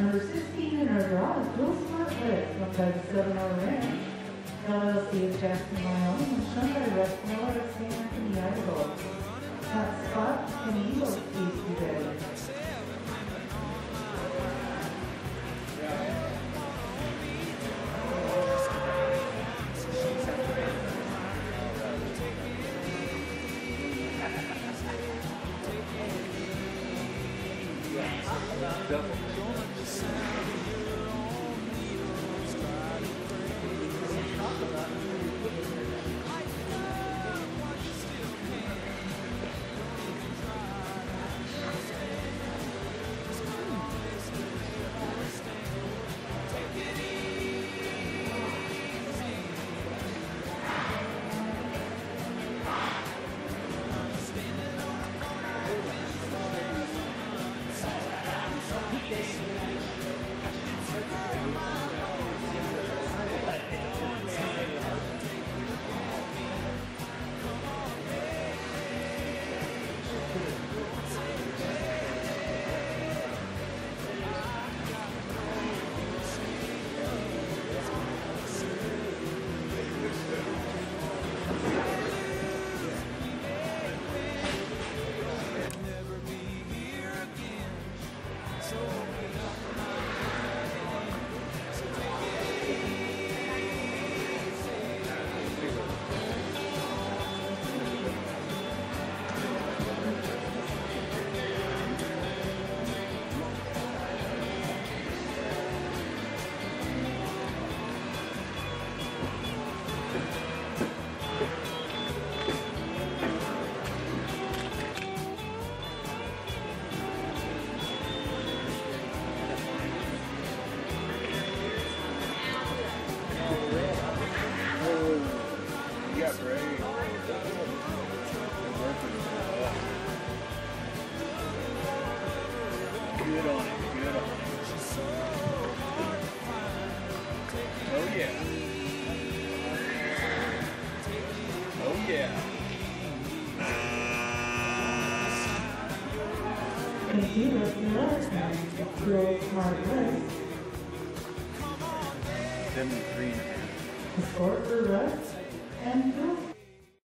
Number 16 in our draw is Bill Smartlet, owned by the Hour Ranch, LLC of Jackson, Wyoming, and shown Até. Got brave. Good on it. Good on it. Oh yeah. Oh yeah. Seventy-three. The score for and Bill